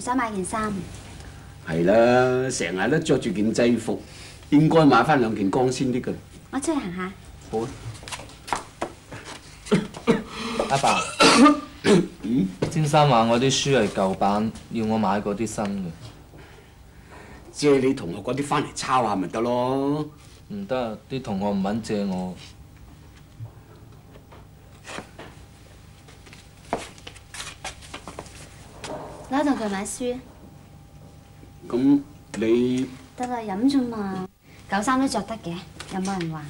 飲，想買件衫。係啦，成日都着住件制服，應該買翻兩件光鮮啲嘅。我出去行下。好啊。阿爸，先生話我啲書係舊版，要我買嗰啲新嘅。借你同學嗰啲翻嚟抄下咪得咯。唔得，啲同學唔肯借我。攞同佢買書，咁你得啦，飲啫嘛。舊衫都着得嘅，有冇人話？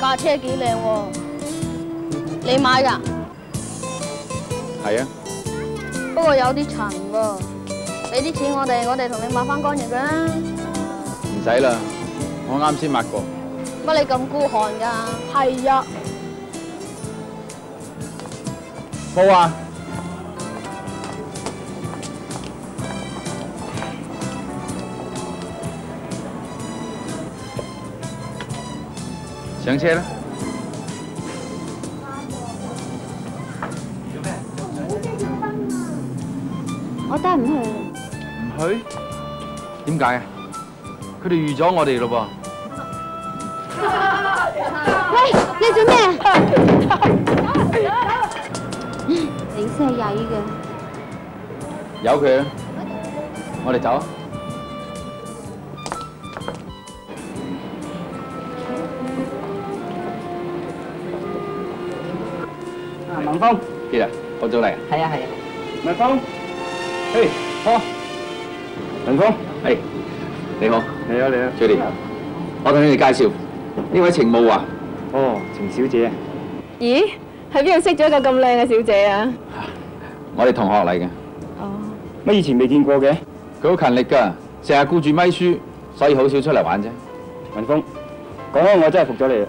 架車幾靚喎，你買㗎？係啊，不過有啲塵喎，俾啲錢我哋，我哋同你抹翻乾淨佢啦。唔使啦，我啱先抹過。乜你咁孤寒㗎？係啊，冇啊，上車啦。我得唔去。唔去？點解啊？佢哋預咗我哋咯 喂，你做咩？你真係曳嘅。噃，由佢啦，我哋走啊。啊，文峰，邊啊？我早嚟啊！係啊係啊，文峰，嘿，好，文峰，係，你好，你好你好，Judy，我同你哋介紹呢位程慕華，哦，程小姐啊，咦？喺邊度識咗一個咁靚嘅小姐啊？我哋同學嚟嘅。哦，乜以前未見過嘅？佢好勤力㗎，成日顧住咪書，所以好少出嚟玩啫。文峰，講開我真係服咗你啊！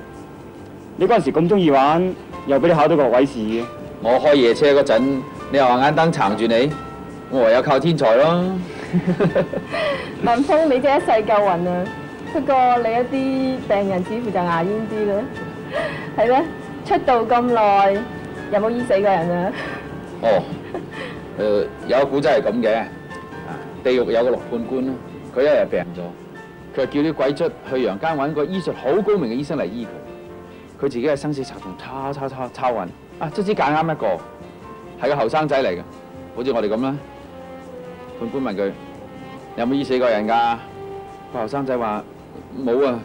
你嗰陣時咁中意玩，又俾你考到個學位試嘅，我開夜車嗰陣，你又話眼燈撐住你，我唯有靠天才咯。文峰你真係一世夠運啊！不過你一啲病人似乎就牙煙啲啦。係咧，出道咁耐，有冇醫死過人啊？哦，誒、有個古仔係咁嘅，啊地獄有個羅判官啦，佢一日病咗，佢就叫啲鬼卒去陽間揾個醫術好高明嘅醫生嚟醫佢。佢自己嘅生死查同抄抄抄抄運，啊，卒之揀啱一個，係個後生仔嚟嘅，好似我哋咁啦。判官問佢有冇醫死過人㗎？個後生仔話冇啊，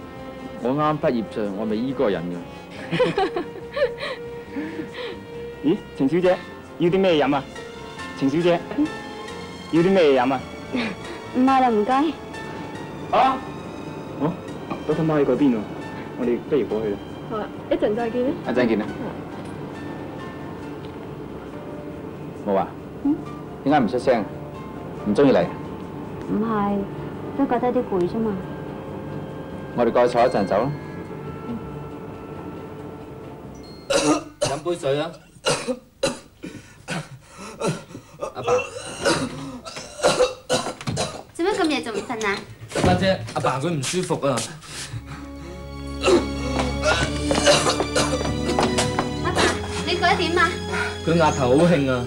我啱啱畢業咋，我未醫過人㗎。咦，程小姐要啲咩飲啊？程小姐要啲咩飲啊？唔係啦，唔該。啊！哦，我他媽喺嗰邊喎，我哋不如過去啦。好啊，一陣再見啦。一陣見啦。冇啊？點解唔出聲？唔中意嚟？唔係，都覺得有啲攰啫嘛。我哋過去坐一陣走啦。飲杯水啊！阿爸，做乜咁夜仲唔瞓啊？家姐，阿爸佢唔舒服啊！阿爸，你覺得點啊？佢額頭好興啊！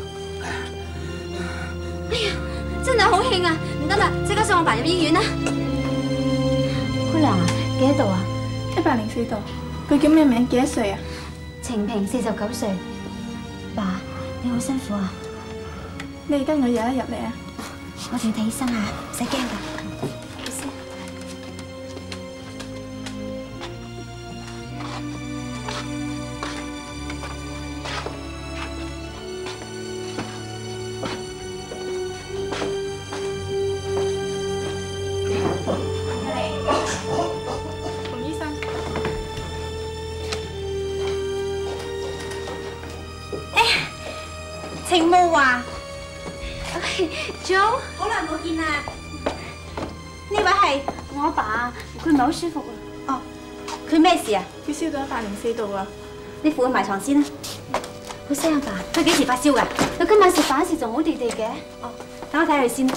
真係好興啊！唔得啦，即刻送我爸入醫院啦！姑娘啊，幾多度啊？一百零四度。佢叫咩名？幾多歲啊？程平，四十九歲。爸，你好辛苦啊！你跟我有一入嚟啊！我哋要睇醫生啊，唔使驚噶。好耐冇見啦！呢位係我阿爸，佢唔係好舒服啊。哦，佢咩事啊？佢燒到一百零四度啊！你扶佢埋床先啦。好聲阿爸，佢幾時發燒㗎？佢今晚食飯時仲好地地嘅。哦，等我睇下佢先啦。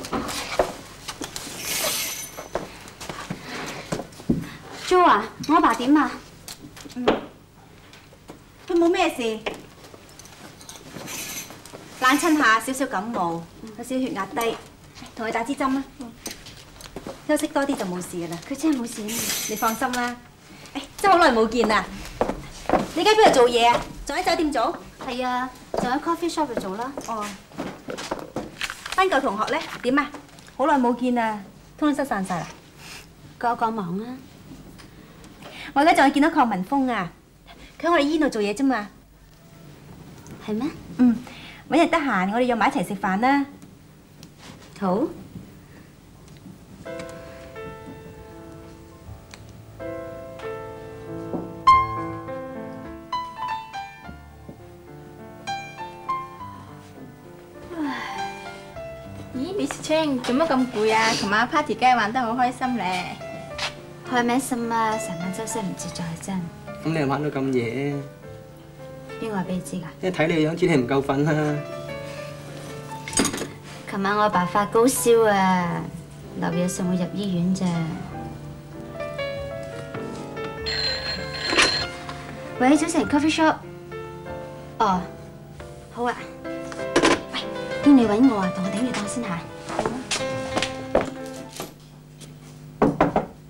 Joe 啊，我阿爸點啊？佢冇咩事，冷親下，少少感冒，有少少血壓低，同佢打支針啦。休息多啲就冇事噶啦。佢真係冇事。你放心啦。誒，真係好耐冇見啦！你而家邊度做嘢啊？仲喺酒店做？係啊，仲喺 coffee shop 度做啦。哦。班舊同學咧點啊？好耐冇見啊，通通失散晒啦。各個忙啊。我而家仲係見到邝文峰啊，佢喺我哋醫院度做嘢啫嘛。係咩？嗯，揾日得閒，我哋約埋一齊食飯啦。好。咦，Miss Chang 做乜咁攰啊？琴晚 party 梗係玩得好開心咧。開咩心啊？成晚周身唔自在真。咁你又玩到咁夜？邊個話俾你知㗎？一睇你樣，知你唔夠瞓啦。琴晚我阿爸發高燒啊，留夜送我入醫院咋。喂，早晨 coffee shop。哦，好啊。喂，經理揾我啊，同我頂住檔先嚇。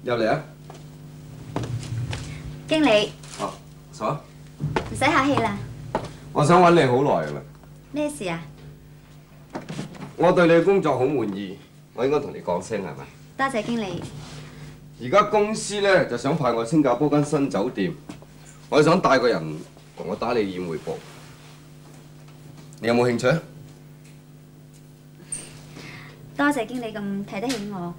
入嚟啊！經理，哦，坐啊。唔使客氣啦。我想揾你好耐噶啦，咩事啊？我對你嘅工作好滿意，我應該同你講聲係咪？多謝經理。而家公司咧就想派我新加坡間新酒店，我想帶個人同我打理宴會部，你有冇興趣啊？多謝經理咁睇得起我，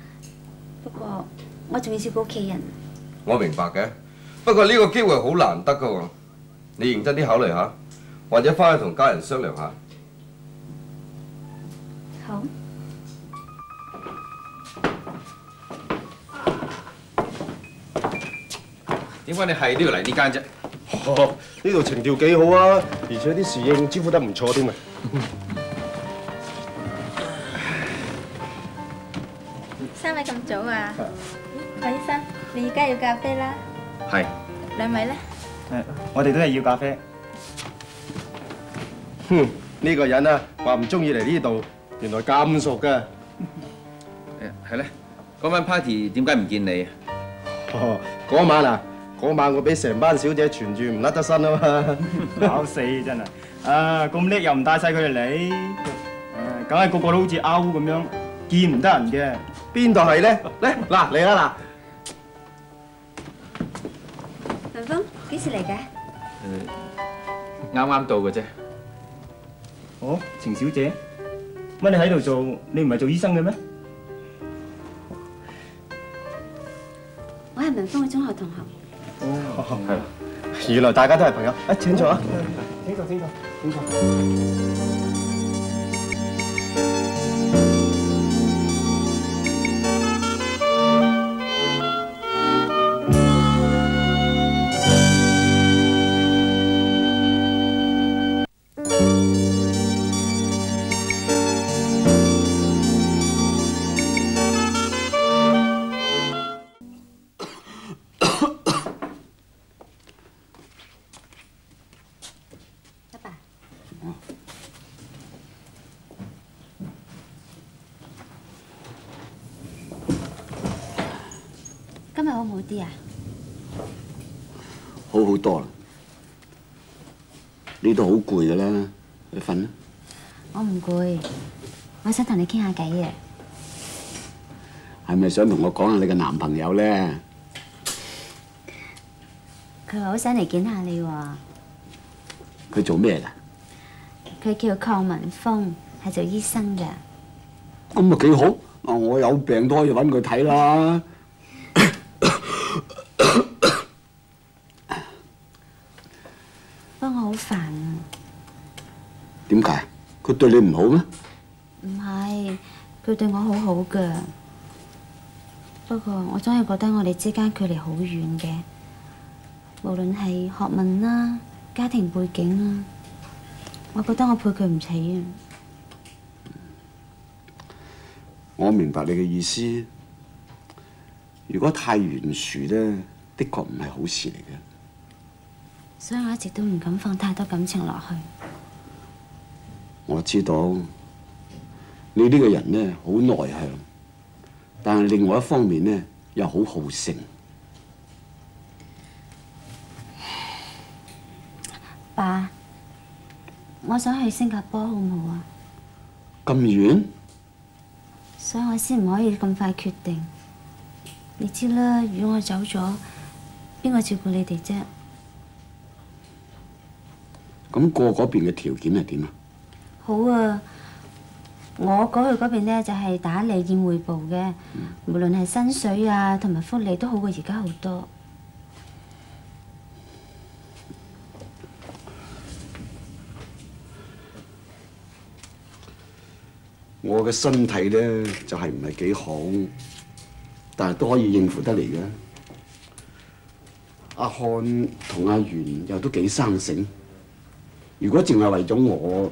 不過我仲要照顧屋企人。我明白嘅，不過呢個機會好難得噶喎，你認真啲考慮下，或者翻去同家人商量下。好。點解你係都要嚟呢間啫？哦，呢度情調幾好啊，而且啲侍應招呼得唔錯添啊！三位咁早啊？鄺醫生，你而家要咖啡啦。係。兩位咧？誒，我哋都係要咖啡。哼，呢個人啊，話唔中意嚟呢度，原來咁熟㗎。誒係咧，嗰晚 party 點解唔見你啊？哦，嗰晚啊，嗰晚我俾成班小姐纏住唔甩得身啊嘛。搞死真係！啊，咁叻又唔帶晒佢哋嚟，誒，梗係個個都好似歐咁樣，見唔得人嘅。邊度係咧？嚟嗱嚟啦文峰幾時嚟嘅？啱啱到嘅啫。哦，程小姐，乜你喺度做？你唔係做醫生嘅咩？我係文峰嘅中學同學。哦。係啦。原來大家都係朋友。啊，請坐啊。請坐，請坐，請坐。好唔好啲啊？好好多啦。你都好攰噶啦，去瞓啦。我唔攰，我想同你傾下偈啊。係咪想同我講下你嘅男朋友咧？佢話好想嚟見下你喎。佢做咩㗎？佢叫邝文峰，係做醫生嘅。咁咪幾好？啊，我有病都可以揾佢睇啦。不過我好煩啊。點解？佢對你唔好咩？唔係，佢對我好好㗎。不過我總係覺得我哋之間距離好遠嘅，無論係學問啦、家庭背景啦，我覺得我配佢唔起啊。我明白你嘅意思。如果太懸殊咧，的確唔係好事嚟嘅。所以我一直都唔敢放太多感情落去。我知道你呢個人咧好內向，但係另外一方面咧又好好勝。爸，我想去新加坡，好唔好啊？咁遠？所以我先唔可以咁快決定。你知啦，如果我走咗，邊個照顧你哋啫？咁過嗰邊嘅條件係點啊？好啊，我過去嗰邊咧就係打理宴會部嘅，無論係薪水啊同埋福利都好過而家好多。我嘅身體咧就係唔係幾好，但係都可以應付得嚟嘅。阿漢同阿元又都幾生性，如果淨係為咗我，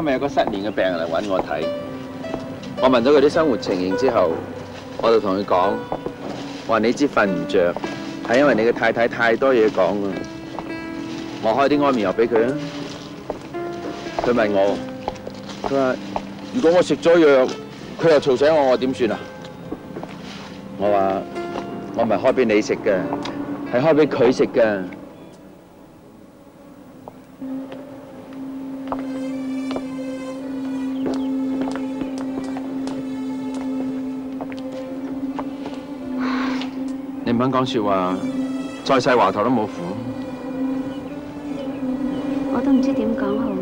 今日有個失眠嘅病人嚟揾我睇，我問咗佢啲生活情形之後，我就同佢講：我話你知瞓唔着，係因為你嘅太太太多嘢講啊！我開啲安眠藥俾佢啊！佢問我：佢話如果我食咗藥，佢又嘈醒我，我點算啊？我話我唔係開俾你食嘅，係開俾佢食嘅。唔肯講説話，再細話頭都冇苦。我都唔知點講好。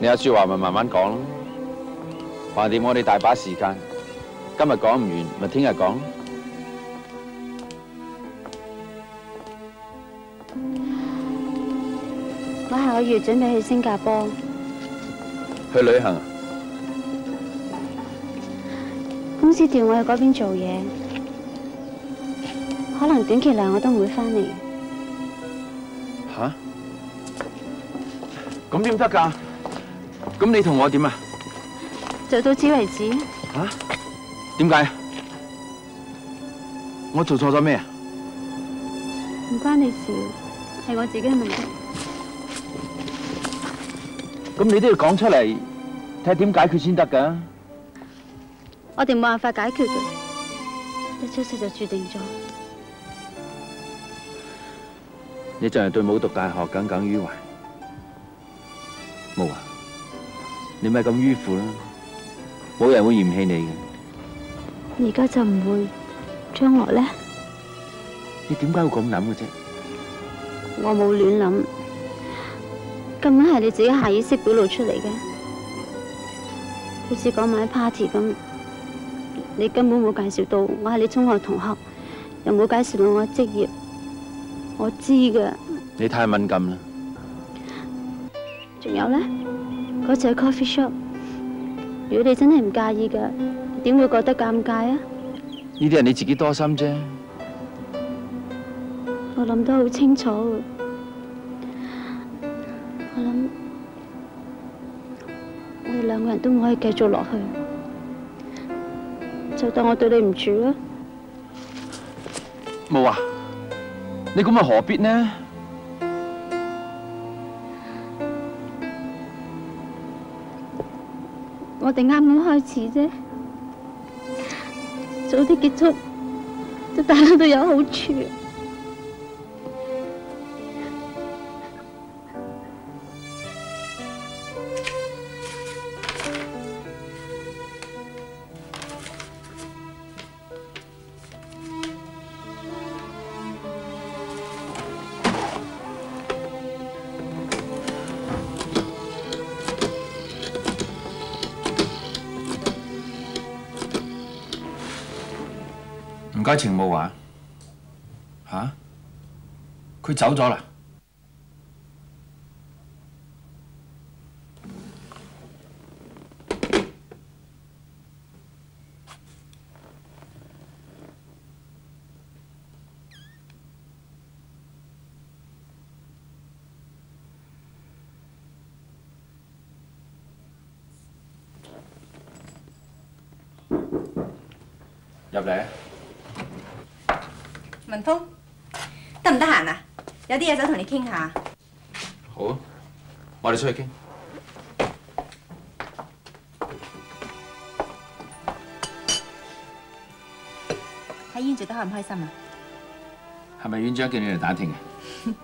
你有説話咪慢慢講咯，橫掂我哋大把時間，今日講唔完咪聽日講。我下個月準備去新加坡，去旅行啊？公司調我去嗰邊做嘢，可能短期內我都唔會翻嚟。吓？咁點得㗎？咁你同我點啊？就到此為止。吓？點解？我做錯咗咩啊？唔關你事，係我自己嘅問題。咁你都要講出嚟，睇下點解決先得㗎。我哋冇辦法解決嘅，一出世就注定咗。你就係對冇讀大學耿耿於懷。冇啊，你咪咁迂腐啦，冇人會嫌棄你嘅。而家就唔會，將來咧，你點解會咁諗嘅啫？我冇亂諗，根本係你自己下意識表露出嚟嘅。好似講埋 party 咁，你根本冇介紹到我係你中學同學，又冇介紹到我職業，我知㗎。你太敏感啦。仲有咧，嗰次喺 coffee shop，如果你真係唔介意嘅，點會覺得尷尬啊？呢啲係你自己多心啫。我諗得好清楚嘅，我諗我哋兩個人都唔可以繼續落去，就當我對你唔住啦。冇啊！你咁又何必呢？我哋啱啱開始啫，早啲結束，對大家都有好處。唔該，程慕華。吓？佢走咗啦？入嚟。文峰，得唔得閒啊？有啲嘢想同你傾下。好啊，我哋出去傾。喺醫院做得開唔開心啊？係咪院長叫你嚟打聽嘅？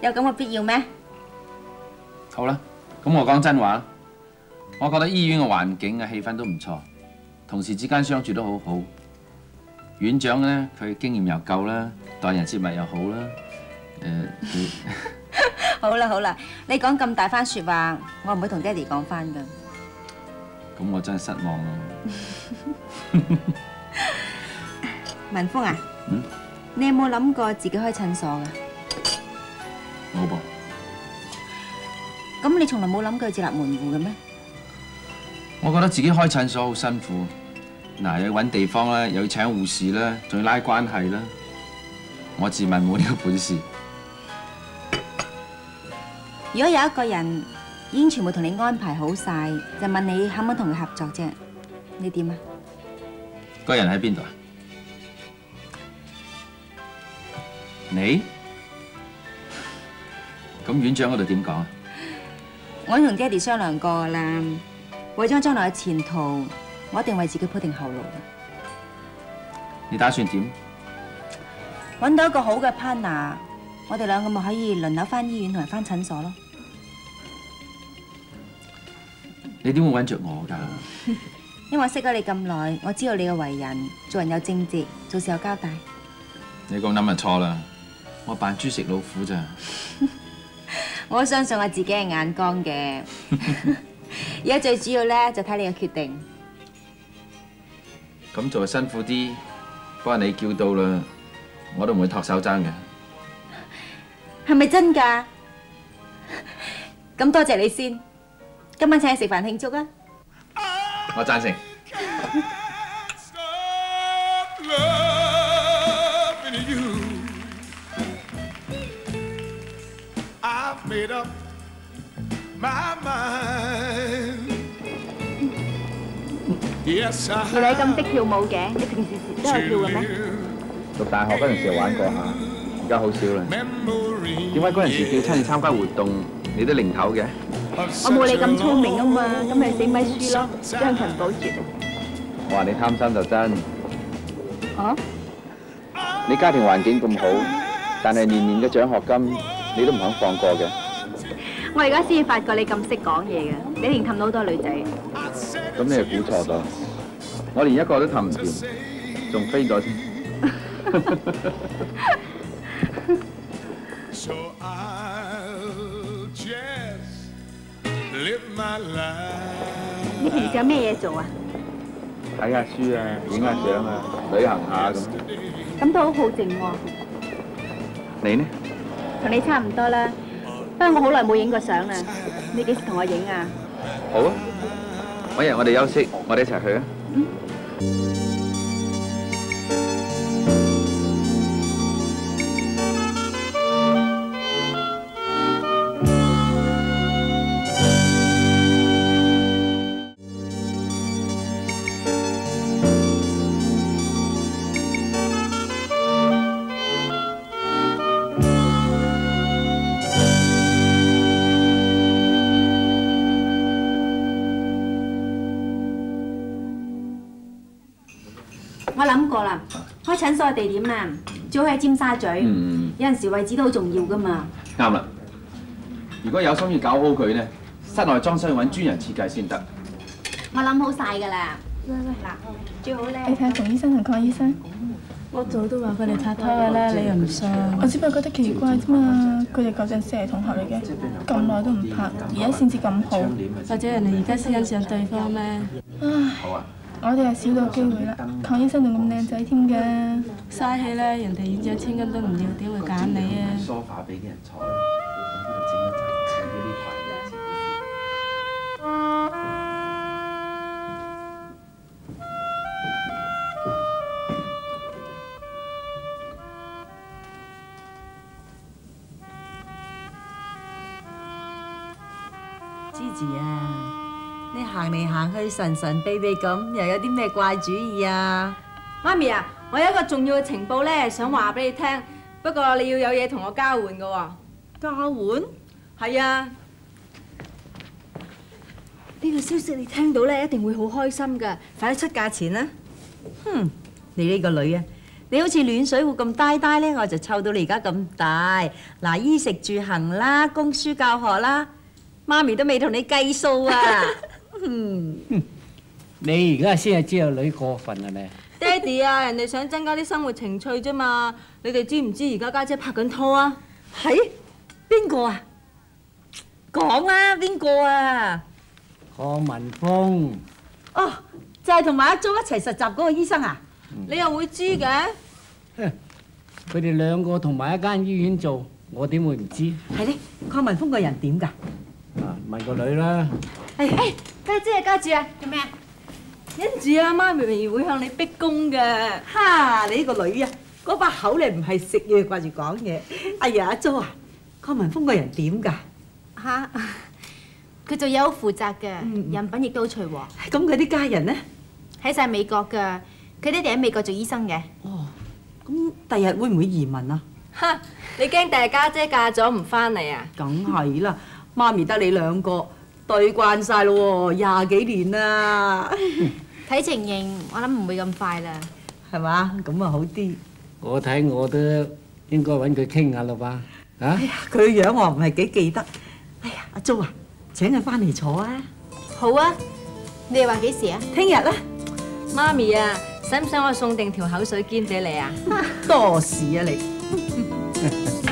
有咁嘅必要咩？好啦，咁我講真話，我覺得醫院嘅環境嘅、氣氛都唔錯，同事之間相處都好好。院長咧，佢經驗又夠啦，待人接物又好啦。誒，好啦好啦，你講咁大番説話，我唔會同爹哋講翻噶。咁我真係失望咯。文峰啊，嗯，你有冇諗過自己開診所噶？冇噃。咁你從來冇諗過自立門户嘅咩？我覺得自己開診所好辛苦。嗱，又要揾地方啦，又要請護士啦，仲要拉關係啦。我自問冇呢個本事。如果有一個人已經全部同你安排好晒，就問你肯唔肯同佢合作啫，你點啊？個人喺邊度啊？你？咁院長嗰度點講啊？我同爹哋商量過㗎啦，為咗將來嘅前途。我一定為自己鋪定後路嘅。你打算點？揾到一個好嘅 partner，我哋兩個咪可以輪流翻醫院同埋翻診所咯。你點會揾着我㗎？因為我識咗你咁耐，我知道你嘅為人，做人有正直，做事有交代。你咁諗就錯啦，我扮豬食老虎咋？我相信我自己嘅眼光嘅。而家最主要咧，就睇你嘅決定。咁做辛苦啲，不過你叫到啦，我都唔會托手踭嘅。係咪真㗎？咁多謝你先，今晚請你食飯慶祝啊！我贊成。loving you. I've made up my mind. Yes, 原來你咁識跳舞嘅，你平時時都有跳嘅咩？讀大學嗰陣時玩過下，而家好少啦。點解嗰陣時叫親你參加活動，你都零頭嘅？我冇你咁聰明啊嘛，咁咪死咪輸咯，將勤補拙。我話你貪心就真。啊？你家庭環境咁好，但係年年嘅獎學金你都唔肯放過嘅。我而家先至發覺你咁識講嘢嘅，你一定氹到好多女仔。咁你係估錯咗，我連一個都氹唔掂，仲飛咗添。Live my life. 你平時有咩嘢做啊？睇下書啊，影下相啊，旅行下咁。咁都好好靜喎，你呢？同你差唔多啦。不過我好耐冇影過相啦，你幾時同我影啊？好啊，揾日我哋休息，我哋一齊去啊！我所嘅地點啊，最好喺尖沙咀。嗯，有陣時位置都好重要噶嘛。啱啦。如果有心要搞好佢咧，室內裝修要揾專人設計先得。我諗好晒㗎啦。喂喂，嗱，最好咧。你睇下馮醫生同邝醫生，我早都話佢哋拍拖㗎啦，你又唔信？我只不過覺得奇怪啫嘛。佢哋嗰陣時係同學嚟嘅，咁耐都唔拍，而家先至咁好。或者人哋而家先欣賞對方咩？唉，我哋係少咗機會啦。邝醫生仲咁靚仔添嘅，嘥氣啦！人哋院長千金都唔要，點會揀你啊？梳化俾啲人坐，行嚟行去神神秘秘咁，又有啲咩怪主意啊？媽咪啊，我有一個重要嘅情報咧，想話俾你聽，不過你要有嘢同我交換嘅喎。交換？係啊。呢個消息你聽到咧，一定會好開心㗎，快啲出價錢啦！哼，你呢個女啊，你好似暖水壺咁呆呆咧，我就湊到你而家咁大。嗱，衣食住行啦，供書教學啦，媽咪都未同你計數啊！嗯，你而家先係知道女過分啊你。爹哋啊，人哋想增加啲生活情趣啫嘛，你哋知唔知而家家姐拍緊拖啊？係邊個啊？講啊，邊個啊？邝文峰，哦，就係同埋阿 Jo 一齊實習嗰個醫生啊？你又會知嘅？佢哋兩個同埋一間醫院做，我點會唔知？係咧，邝文峰個人點㗎？啊，問個女啦。誒誒，家姐啊，家姐啊，做咩啊？因住啊，媽咪會向你逼供嘅。哈！你呢個女啊，嗰把口你唔係食嘢掛住講嘢。哎呀，阿 Jo 啊，邝文峰個人點㗎？嚇，佢做嘢好負責嘅，人品亦都好隨和。咁佢啲家人呢？喺晒美國㗎，佢爹哋喺美國做醫生嘅。哦，咁第日會唔會移民啊？哈！你驚第日家姐嫁咗唔翻嚟啊？梗係啦，媽咪得你兩個對慣晒咯喎，廿幾年啦。睇情形，我諗唔會咁快啦。係嘛？咁啊好啲。我睇我都應該揾佢傾下啦吧？啊哎！呀，佢樣我唔係幾記得。哎呀，阿 Jo 啊，請佢翻嚟坐啊！好啊，你哋話幾時啊？聽日啦。媽咪啊，使唔使我送定條口水肩俾你啊？多事啊你。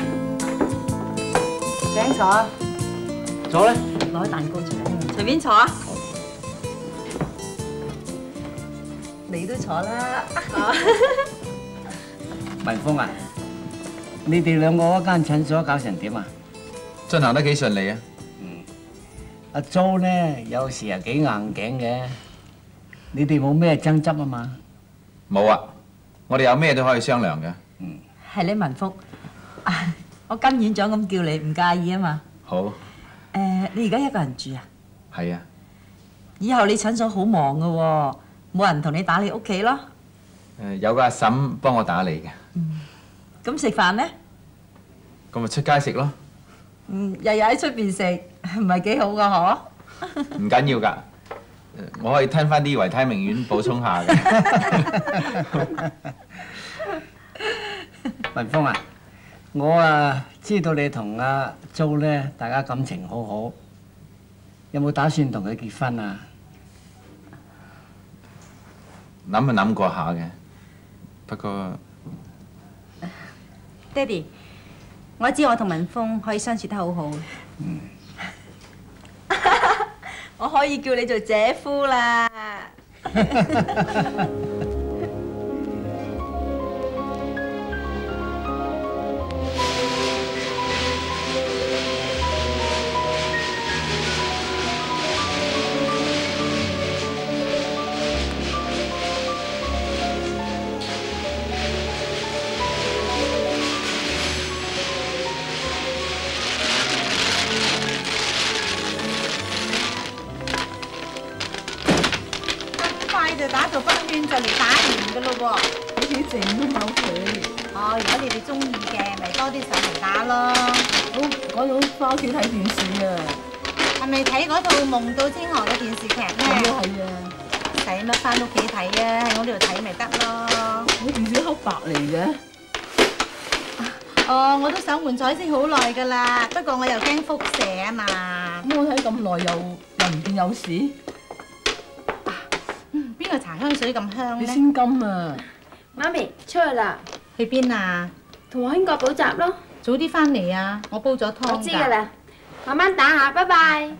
請坐啊！坐咧。攞蛋糕出嚟，隨便坐啊！你都坐啦。文峰啊，你哋兩個嗰間診所搞成點啊？進行得幾順利啊？阿租呢，有時係幾硬頸嘅。你哋冇咩爭執啊嘛？冇啊，我哋有咩都可以商量嘅。嗯係咧，文福，啊 我跟院長咁叫你，唔介意啊嘛？好，誒，你而家一個人住啊？係啊，以後你診所好忙噶喎，冇人同你打理屋企咯。誒有個阿嬸幫我打理嘅，咁食飯呢？咁咪出街食咯，嗯，日日喺出邊食，唔係幾好噶嗬？唔緊要㗎。我可以吞翻啲維他命丸補充下嘅。文峰啊，我啊知道你同阿租咧，大家感情好好，有冇打算同佢結婚啊？諗就諗過下嘅，不過爹哋，我知我同文峰可以相處得好好。我可以叫你做姐夫啦。夢到天河》嘅電視劇咧？係啊係啊。使乜翻屋企睇啊？喺我呢度睇咪得咯。我電視黑白嚟嘅。哦，我都想換彩色好耐噶啦，不過我又驚輻射啊嘛。咁我睇咁耐又又唔見有事。邊個茶香水咁香咧？先金啊！媽咪出去啦。去邊啊？同我興國補習咯。早啲翻嚟啊！我煲咗湯。我知㗎啦，慢慢打下，拜拜。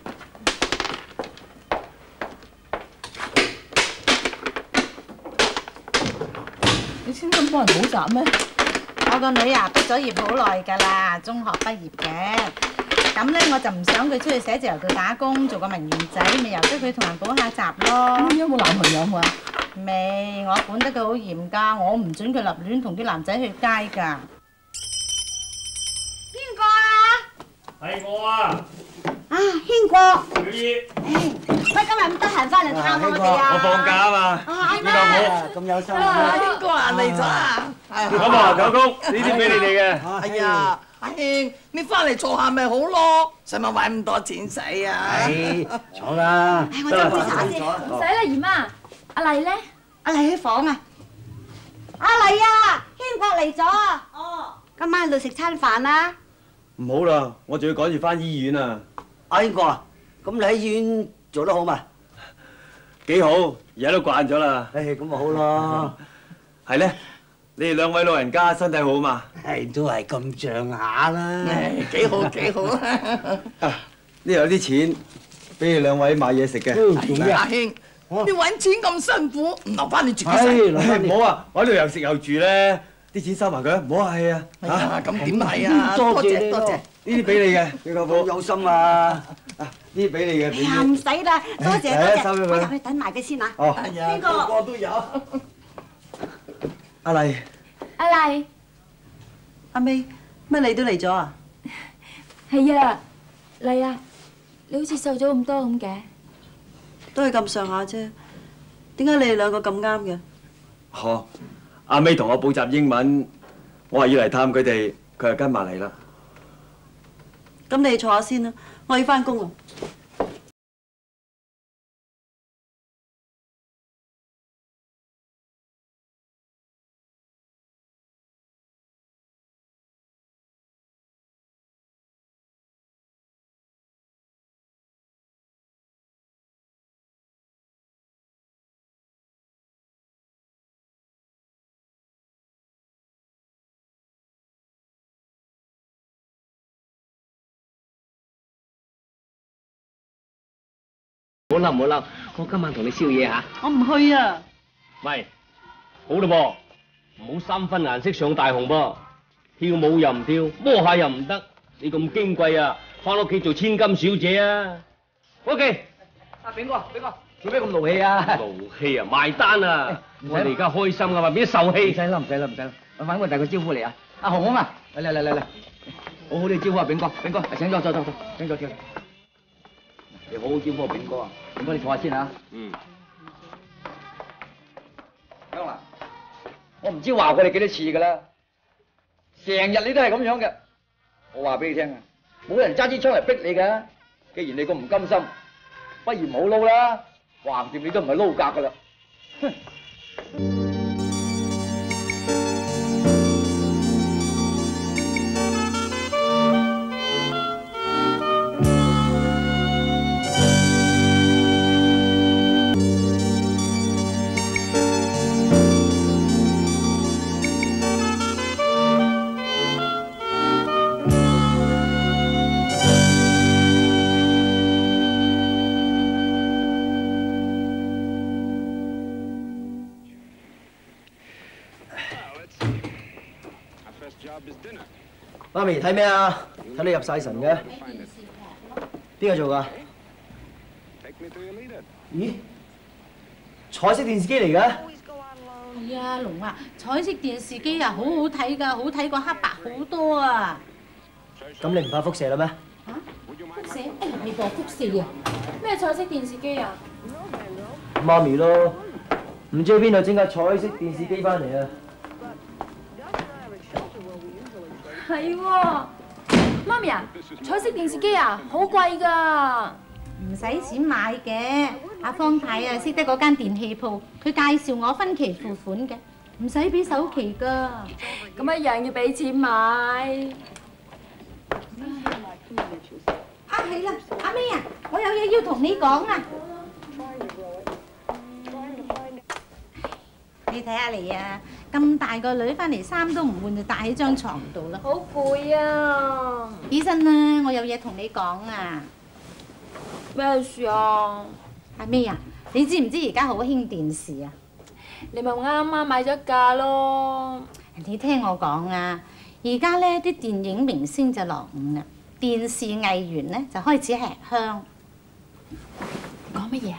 你先金幫人補習咩？我個女啊，畢咗業好耐㗎啦，中學畢業嘅。咁咧我就唔想佢出去寫字樓度打工，做個文員仔，咪由得佢同人補下習咯。咁有冇男朋友啊？未，我管得佢好嚴㗎，我唔准佢立亂同啲男仔去街㗎。邊個啊？係我啊，啊，軒哥，小姨，喂，今日咁得閒翻嚟探我哋啊？我放假啊嘛，啊，係呢個咩？我咁有心啊軒哥啊嚟咗啊！咁啊，九公呢啲俾你哋嘅。係啊，阿軒，你翻嚟坐下咪好咯，使乜買咁多錢使啊？唉，坐啦。我斟杯茶先。唔使啦，姨媽。阿麗咧？阿麗喺房啊。阿麗啊，軒哥嚟咗啊。哦。今晚喺度食餐飯啦。唔好啦，我仲要趕住翻醫院啊！阿英哥啊，咁你喺醫院做得好嘛？幾好，而家都慣咗啦。唉，咁咪好咯。係咧，你哋兩位老人家身體好嘛？係都係咁上下啦。幾好 幾好。啊，呢度有啲錢俾你兩位買嘢食嘅。阿兄，你揾錢咁辛苦，唔留翻你自己唉使。唔好啊！我喺度又食又住咧，啲錢收埋佢，唔好客氣啊！咁點係啊多謝多謝呢啲俾你嘅，你舅父有心啊！啊，呢啲俾你嘅，唔。使啦，多謝哎多謝，收咗佢我入去等埋佢先啊。哦邊個個個都有。阿麗，阿麗，阿美，乜你都嚟咗啊？係啊，麗啊，你好似瘦咗咁多咁嘅。都係咁上下啫。點解你哋兩個咁啱嘅？嗬，阿美同我補習英文，我話要嚟探佢哋，佢又跟埋嚟啦。咁你坐下先啦，我要翻工啊。唔好嬲唔好嬲，我今晚同你宵夜吓。我唔去啊！喂，好嘞噃，唔好三分顏色上大紅噃，跳舞又唔跳，摸下又唔得，你咁矜貴啊，翻屋企做千金小姐啊！OK，阿炳哥，炳哥，做咩咁勞氣啊？勞氣啊，埋單啊！我哋而家開心啊嘛，邊受氣？唔使啦，唔使啦，唔使啦，我揾個第個招呼你啊！阿紅紅啊，嚟嚟嚟嚟嚟，好好地招呼阿炳哥，炳哥，請坐坐坐坐，請坐坐。你好好招呼阿炳哥啊！炳哥你坐下先啊。嗯。香蘭，我唔知話過你幾多次噶啦，成日你都係咁樣嘅。我話俾你聽啊，冇人揸支槍嚟逼你噶。既然你咁唔甘心，不如唔好撈啦，橫掂你都唔係撈格噶啦。哼！咪睇咩啊？睇你入晒神嘅。邊個做㗎？咦？彩色電視機嚟嘅？係啊，龍啊，彩色電視機啊，好好睇㗎，好睇過黑白好多啊！咁你唔怕輻射啦咩？輻射？哎呀，係噃，輻射啊！咩彩色電視機啊？媽咪咯，唔知去邊度整架彩色電視機翻嚟啊？係喎，媽咪啊，彩色電視機啊，好貴㗎。唔使錢買嘅，阿方太啊識得嗰間電器鋪，佢介紹我分期付款嘅，唔使俾首期㗎。咁一樣要俾錢買。啊係啦，阿 May 啊，我有嘢要同你講啊。你睇下你啊，咁大個女翻嚟衫都唔換就搭喺張床度啦。好攰啊！起身啦，我有嘢同你講啊。咩事啊？阿 May 啊，你知唔知而家好興電視啊？你咪啱啱買咗架咯。你聽我講啊，而家咧啲電影明星就落伍啦，電視藝員咧就開始吃香。講乜嘢啊？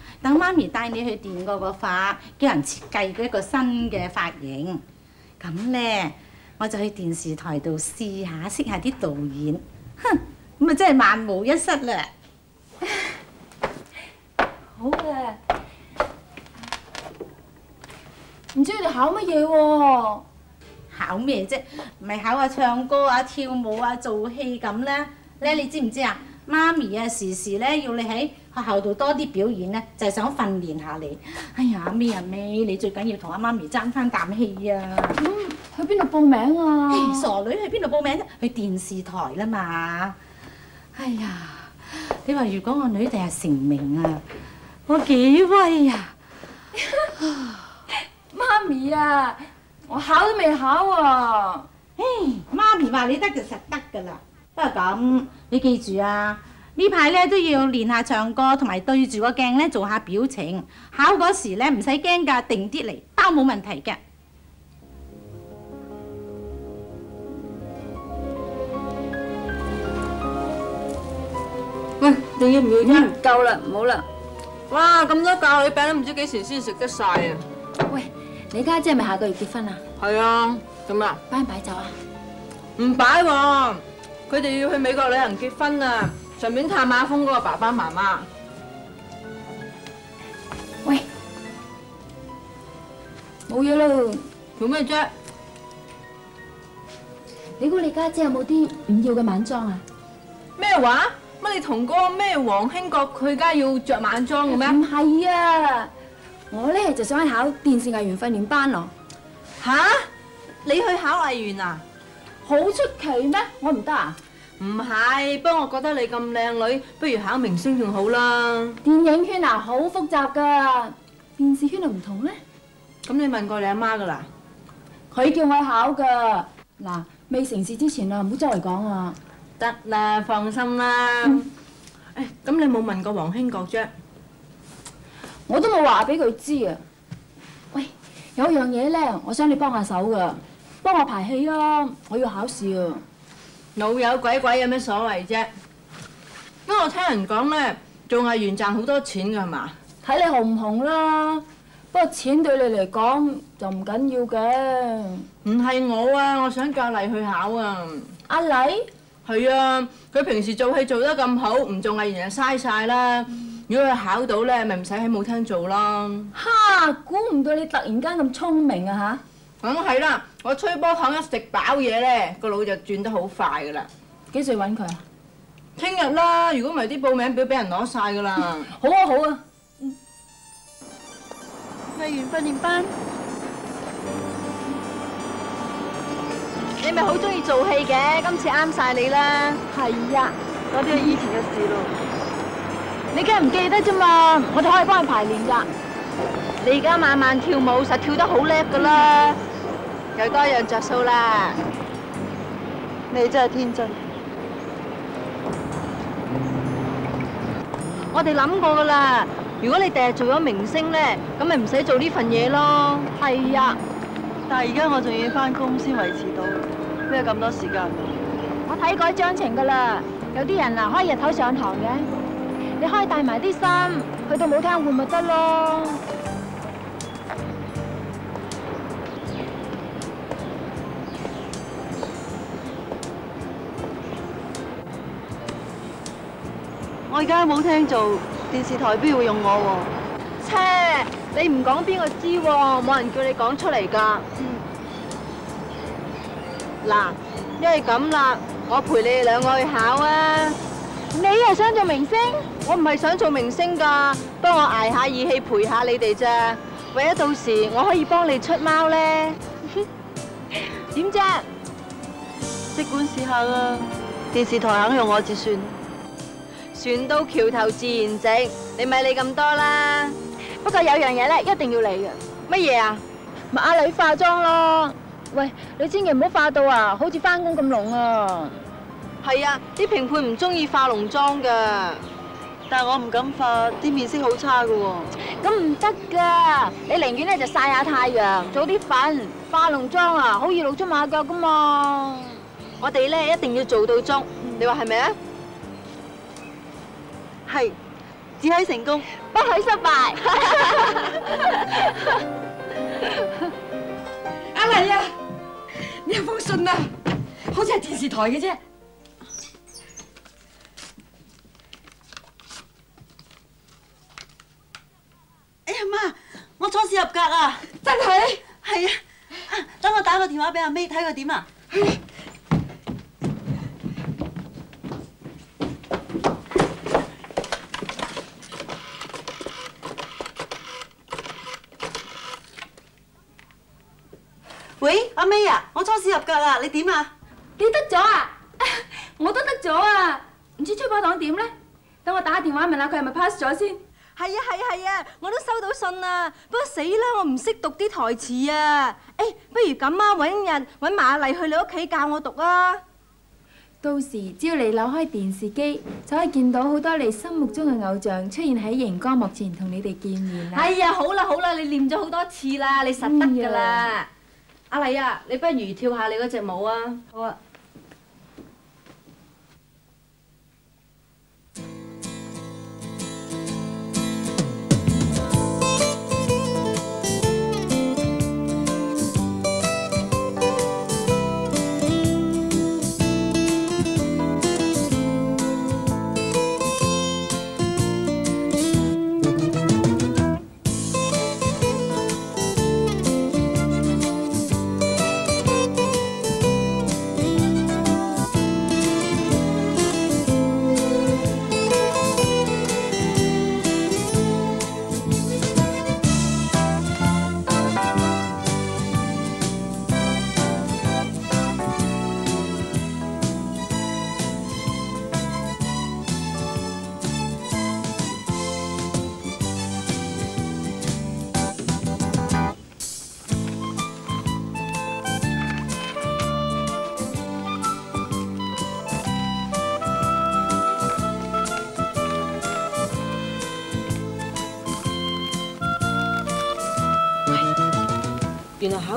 等媽咪帶你去電過個髮，叫人設計嗰一個新嘅髮型。咁咧，我就去電視台度試下，識下啲導演。哼！咁啊，真係萬無一失啦！好嘅。唔知你哋考乜嘢喎？考咩啫？唔係考下唱歌啊、跳舞啊、做戲咁咧。咧，你知唔知啊？媽咪啊，時時咧要你喺學校度多啲表演咧，就係想訓練下你。哎呀，咩啊咩？你最緊要同阿媽咪爭翻啖氣啊！嗯，去邊度報名啊？傻女，去邊度報名啫？去電視台啦嘛！哎呀，你話如果我女第日成名啊，我幾威啊！媽咪啊，我考都未考啊！唉，媽咪話你得就實得㗎啦。不過咁，你記住啊，呢排咧都要練下唱歌，同埋對住個鏡咧做下表情。考嗰時咧唔使驚㗎，定啲嚟，包冇問題嘅。喂，仲要唔要啫？唔夠啦，唔好啦。哇，咁多教女餅都唔知幾時先食得晒啊！喂，你家姐係咪下個月結婚啊？係啊，咁啊，擺唔擺酒啊？唔擺喎，佢哋要去美國旅行結婚啊，順便探下峰嗰個爸爸妈妈。喂，冇嘢咯，做咩啫？你估你家姐有冇啲唔要嘅晚裝啊？咩話？乜你同嗰個咩黃興國佢家要着晚裝嘅咩？唔係啊，我咧就想去考電視藝員訓練班咯。吓？你去考藝員啊？好出奇咩？我唔得啊！唔係，不過我覺得你咁靚女，不如考明星仲好啦。電影圈啊，好複雜㗎，電視圈就唔同咩？咁你問過你阿媽㗎啦？佢叫我考㗎。嗱，未成事之前啊，唔好周圍講啊。得啦，放心啦。誒，咁你冇問過黃興國啫？我都冇話俾佢知啊。喂，有樣嘢咧，我想你幫下手㗎，幫我排戲啊！我要考試啊。老友鬼鬼有咩所謂啫？不過我聽人講咧，做藝員賺好多錢㗎係嘛？睇你紅唔紅啦。不過錢對你嚟講就唔緊要嘅。唔係我啊，我想教麗去考啊。阿麗？係啊，佢平時做戲做得咁好，唔做藝員就嘥晒啦。如果佢考到咧，咪唔使喺舞廳做咯。哈！估唔到你突然間咁聰明啊吓？梗係啦，我吹波糖一食飽嘢咧，個腦就轉得好快噶啦。幾時揾佢啊？聽日啦，如果唔係啲報名表俾人攞晒噶啦。好啊好啊。藝員訓練班，你咪好中意做戲嘅，今次啱晒你啦。係啊，嗰啲係以前嘅事咯。你梗係唔記得啫嘛，我哋可以幫你排練㗎。你而家晚晚跳舞，實跳得好叻㗎啦，又多樣着數啦。你真係天真。我哋諗過噶啦，如果你第日做咗明星咧，咁咪唔使做呢份嘢咯。係啊，但係而家我仲要翻工先維持到，邊有咁多時間？我睇過章程噶啦，有啲人啊可以日頭上堂嘅，你可以帶埋啲衫去到舞廳換咪得咯。我而家冇聽做，電視台邊會用我喎？切，你唔講邊個知喎？冇人叫你講出嚟㗎。嗱，因為咁啦，我陪你哋兩個去考啊！你係想做明星？我唔係想做明星㗎，幫我捱下義氣陪下你哋啫。為咗到時我可以幫你出貓咧。點啫？即管試下啦，電視台肯用我至算。船到橋頭自然直，你咪理咁多啦。不過有樣嘢咧，一定要理嘅。乜嘢啊？咪阿女化妝咯。喂，你千祈唔好化到啊，好似翻工咁濃啊。係啊，啲評判唔中意化濃妝噶。但係我唔敢化，啲面色好差噶喎。咁唔得噶，你寧願咧就曬下太陽，早啲瞓。化濃妝啊，好易露出馬腳噶嘛。我哋咧一定要做到足，你話係咪啊？係，只可以成功，不許失敗。阿麗啊，呢封信啊，好似係電視台嘅啫。哎呀媽，我初試入格啊！真係？係啊，啊等我打個電話俾阿 May 睇佢點啊！喂，阿入格啦，你點啊？你得咗啊？我都得咗啊！唔知吹波糖點咧？等我打電話問下佢係咪 pass 咗先。係啊係啊係啊，我都收到信啦，不過死啦，我唔識讀啲台詞啊！誒，不如咁啊，揾日揾馬麗去你屋企教我讀啊！到時只要你扭開電視機，就可以見到好多你心目中嘅偶像出現喺熒光幕前同你哋見面啦。哎呀，好啦好啦，你練咗好多次啦，你實得㗎啦！阿麗啊，你不如跳下你嗰只舞啊！好啊。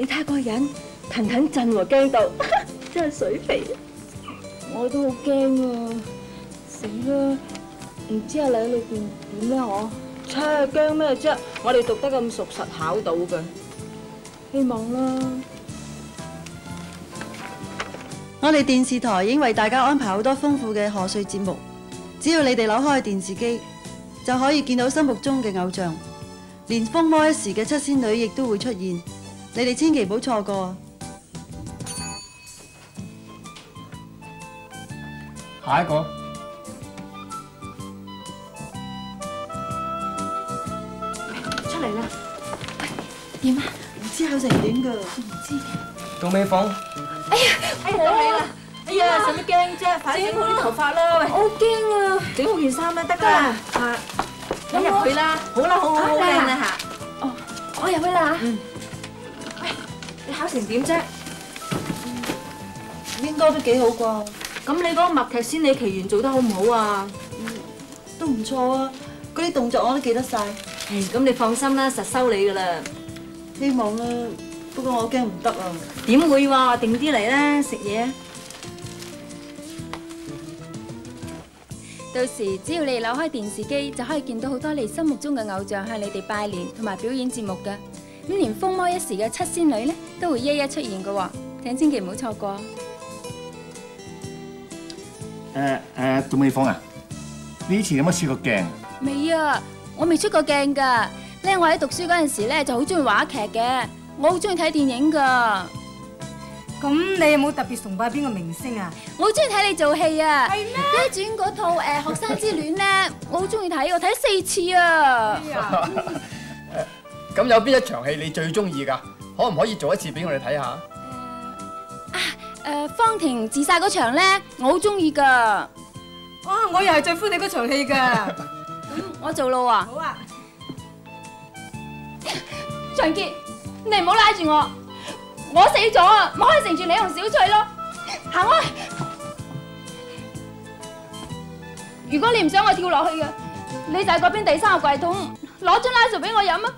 你睇下個人騰騰震喎，驚 到真係水肥。我都好驚啊！死啦！唔知阿兩裏邊點咧我？切，驚咩啫？我哋讀得咁熟，實考到嘅。希望啦。我哋電視台已經為大家安排好多豐富嘅賀歲節目，只要你哋扭開電視機，就可以見到心目中嘅偶像，連風魔一時嘅七仙女亦都會出現，你哋千祈唔好錯過啊！下一個。出嚟啦！點啊？唔知考成點㗎？唔知。仲未放？哎呀，哎呀，到你啦！哎呀，使乜驚啫？快啲整好啲頭髮啦！喂，我好驚啊！整好件衫啦，得㗎。啊，你入去啦。好啦，好好好靚啦嚇。哦，我入去啦嚇。嗯。考成點啫？應該都幾好啩。咁你嗰個默劇仙履奇緣做得好唔好啊？都唔錯啊！嗰啲動作我都記得晒。誒，咁你放心啦，實收你噶啦。希望啦，不過我驚唔得啊。點會喎？定啲嚟啦，食嘢啊！到時只要你扭開電視機，就可以見到好多你心目中嘅偶像向你哋拜年同埋表演節目㗎。咁連風魔一時嘅七仙女咧，都會一一出現㗎喎，請千祈唔好錯過。誒誒，仲未放啊？你以前有冇試過鏡？未啊，我未出過鏡㗎。咧，我喺讀書嗰陣時咧，就好中意話劇嘅，我好中意睇電影㗎。咁你有冇特別崇拜邊個明星啊？我好中意睇你做戲啊！係咩？一轉嗰套誒《學生之戀》咧，我好中意睇，我睇四次啊！咁有邊一場戲你最中意㗎？可唔可以做一次俾我哋睇下？誒，方婷自殺嗰場咧，我好中意㗎。哇！我又係最歡喜嗰場戲㗎。我做咯啊。好啊。長傑，你唔好拉住我，我死咗啊！我可以承住你同小翠咯，行開！如果你唔想我跳落去嘅，你就喺嗰邊第三個櫃桶攞樽拉索俾我飲啊！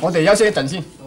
我哋休息一阵先。